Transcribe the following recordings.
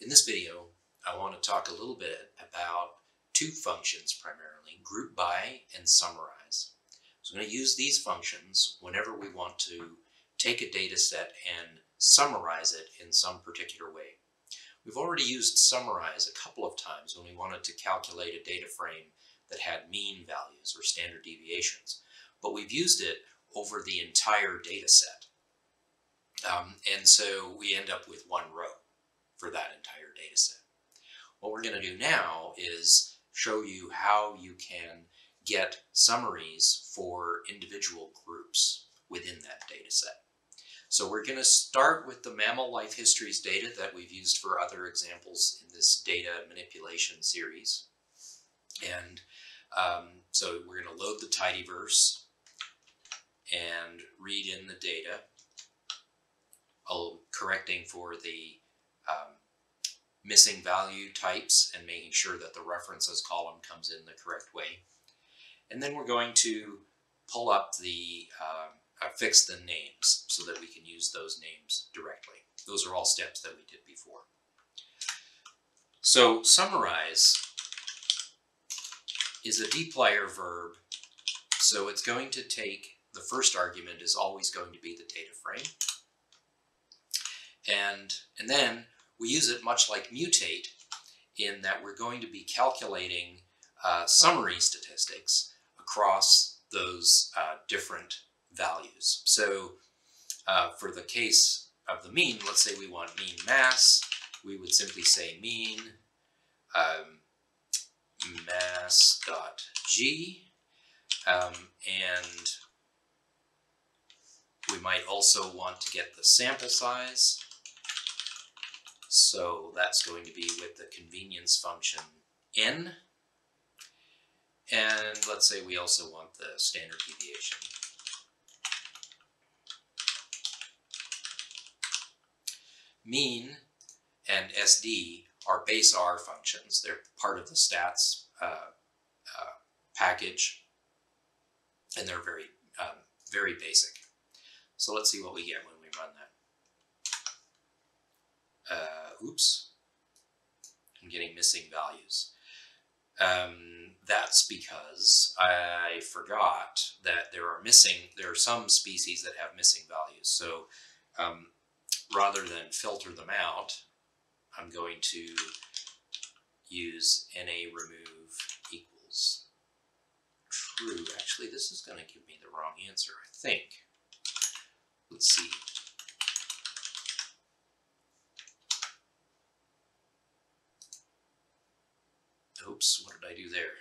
In this video, I want to talk a little bit about two functions primarily, group by and summarize. So I'm going to use these functions whenever we want to take a data set and summarize it in some particular way. We've already used summarize a couple of times when we wanted to calculate a data frame that had mean values or standard deviations, but we've used it over the entire data set. Um, and so we end up with one row for that entire data set. What we're going to do now is show you how you can get summaries for individual groups within that data set. So we're going to start with the mammal life histories data that we've used for other examples in this data manipulation series. And um, so we're going to load the tidyverse and read in the data, correcting for the um, missing value types and making sure that the references column comes in the correct way. And then we're going to pull up the, uh, uh, fix the names so that we can use those names directly. Those are all steps that we did before. So summarize is a dplyr verb. So it's going to take, the first argument is always going to be the data frame. And, and then we use it much like mutate in that we're going to be calculating uh, summary statistics across those uh, different values. So uh, for the case of the mean, let's say we want mean mass, we would simply say mean um, mass dot g um, and we might also want to get the sample size so that's going to be with the convenience function n. And let's say we also want the standard deviation. Mean and SD are base R functions. They're part of the stats uh, uh, package, and they're very, um, very basic. So let's see what we get when we run that. Uh, oops, I'm getting missing values. Um, that's because I forgot that there are missing, there are some species that have missing values. So um, rather than filter them out, I'm going to use na remove equals true. Actually, this is going to give me the wrong answer, I think. Let's see. Oops, what did I do there?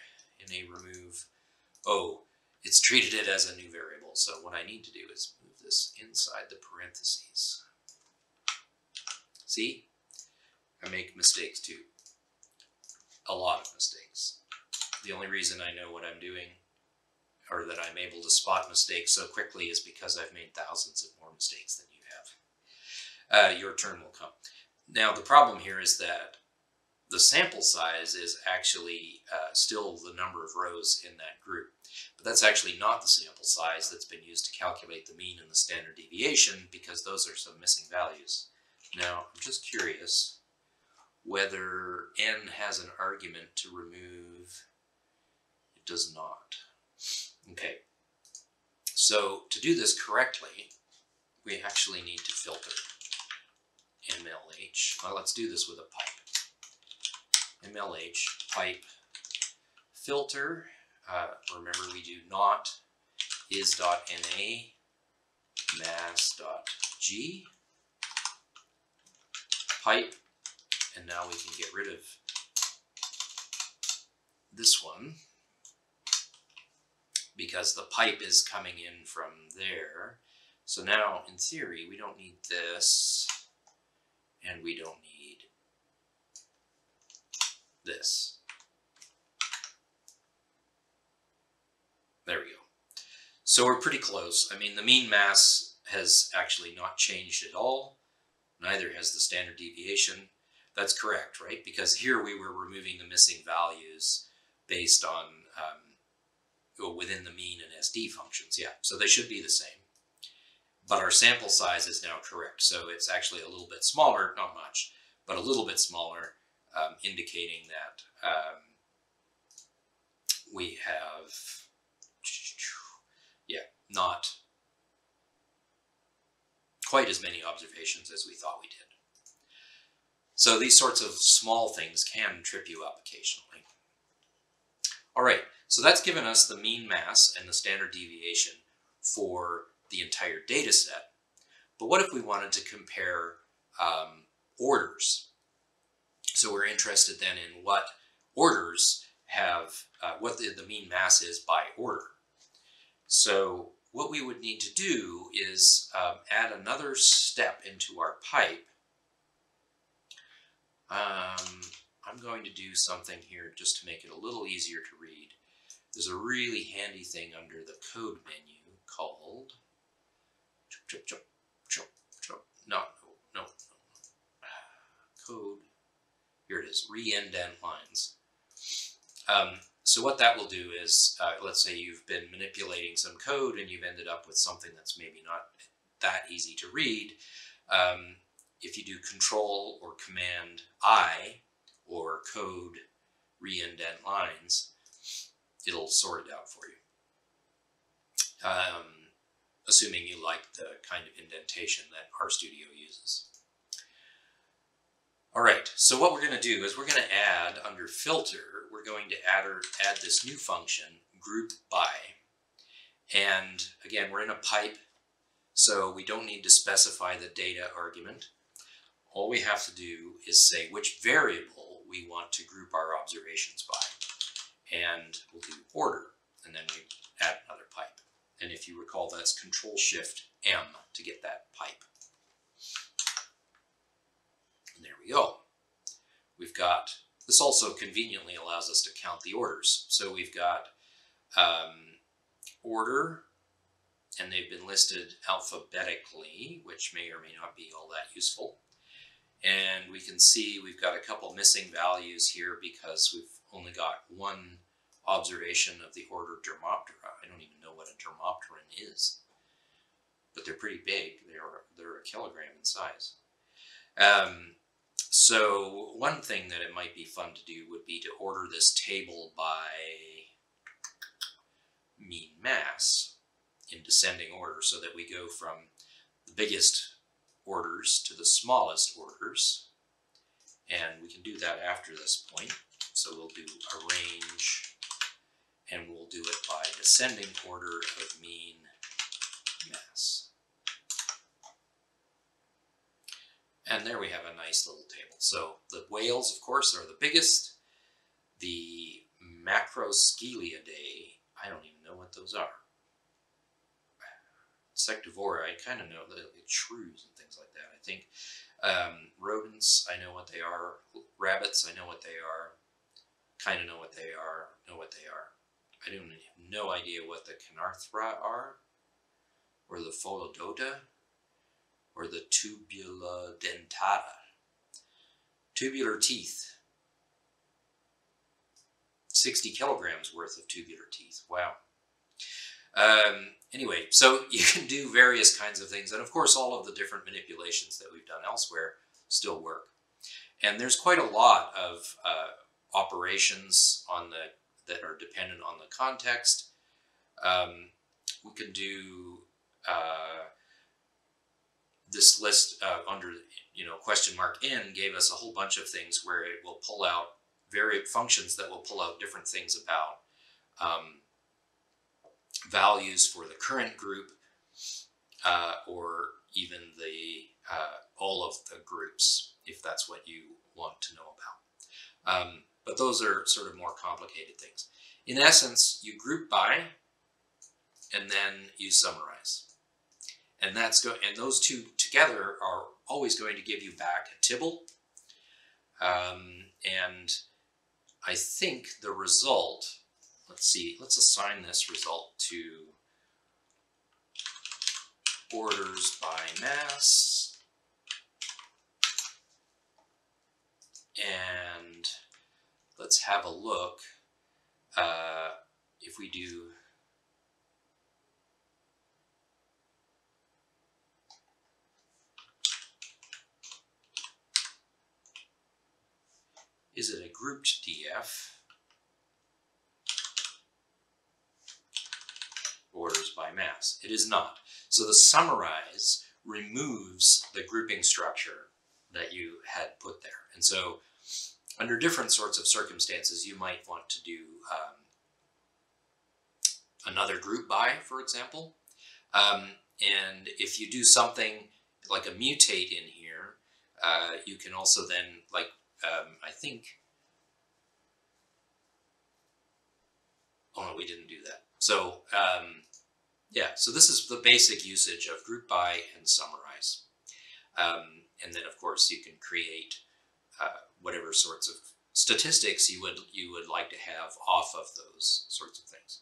Na remove, oh, it's treated it as a new variable. So what I need to do is move this inside the parentheses. See? I make mistakes too. A lot of mistakes. The only reason I know what I'm doing or that I'm able to spot mistakes so quickly is because I've made thousands of more mistakes than you have. Uh, your turn will come. Now the problem here is that the sample size is actually uh, still the number of rows in that group. But that's actually not the sample size that's been used to calculate the mean and the standard deviation because those are some missing values. Now, I'm just curious whether n has an argument to remove. It does not. Okay. So to do this correctly, we actually need to filter MLH. Well, let's do this with a pipe. MLH pipe filter. Uh, remember we do not is dot na mass dot g pipe and now we can get rid of this one because the pipe is coming in from there. So now in theory we don't need this and we don't need this. There we go. So we're pretty close. I mean, the mean mass has actually not changed at all. Neither has the standard deviation. That's correct, right? Because here we were removing the missing values based on um, within the mean and SD functions. Yeah, so they should be the same. But our sample size is now correct. So it's actually a little bit smaller, not much, but a little bit smaller, um, indicating that um, we have, yeah, not quite as many observations as we thought we did. So these sorts of small things can trip you up occasionally. All right, so that's given us the mean mass and the standard deviation for the entire data set. But what if we wanted to compare um, orders? So we're interested then in what orders have, uh, what the, the mean mass is by order. So what we would need to do is um, add another step into our pipe. Um, I'm going to do something here just to make it a little easier to read. There's a really handy thing under the code menu called chop, chop, chop, chop, no, no, no, code, here it is, re-indent lines. Um, so what that will do is, uh, let's say you've been manipulating some code and you've ended up with something that's maybe not that easy to read. Um, if you do Control or Command I or code re-indent lines, it'll sort it out for you. Um, assuming you like the kind of indentation that RStudio uses. All right, so what we're going to do is we're going to add under filter, we're going to add, or, add this new function, group by. And again, we're in a pipe, so we don't need to specify the data argument. All we have to do is say which variable we want to group our observations by. And we'll do order, and then we add another pipe. And if you recall, that's Control Shift M to get that pipe. And there we go. We've got, this also conveniently allows us to count the orders. So we've got um, order, and they've been listed alphabetically, which may or may not be all that useful. And we can see we've got a couple missing values here because we've only got one observation of the order Dermoptera. I don't even know what a Dermopteran is, but they're pretty big. They're, they're a kilogram in size. Um, so one thing that it might be fun to do would be to order this table by mean mass in descending order so that we go from the biggest orders to the smallest orders. And we can do that after this point. So we'll do arrange and we'll do it by descending order of mean mass. And there we have a nice little table. So the whales, of course, are the biggest. The Macroscelidea, I don't even know what those are. Insectivora, I kind of know the shrews and things like that, I think. Um, rodents, I know what they are. Rabbits, I know what they are. Kind of know what they are, know what they are. I don't have no idea what the Canarthra are, or the Pholidota, or the Tubulidentata. Tubular teeth. 60 kilograms worth of tubular teeth. Wow. Um, anyway, so you can do various kinds of things. And of course, all of the different manipulations that we've done elsewhere still work. And there's quite a lot of uh, operations on the that are dependent on the context. Um, we can do uh, this list uh, under, you know, question mark n gave us a whole bunch of things where it will pull out various functions that will pull out different things about um, values for the current group uh, or even the uh, all of the groups if that's what you want to know about. Um, but those are sort of more complicated things. In essence, you group by and then you summarize. And that's go and those two together are always going to give you back a tibble. Um, and I think the result, let's see, let's assign this result to orders by mass. And let's have a look uh, if we do grouped df orders by mass. It is not. So the summarize removes the grouping structure that you had put there. And so under different sorts of circumstances, you might want to do um, another group by, for example. Um, and if you do something like a mutate in here, uh, you can also then, like, um, I think, oh no, we didn't do that. So, um, yeah, so this is the basic usage of group by and summarize. Um, and then, of course, you can create uh, whatever sorts of statistics you would you would like to have off of those sorts of things.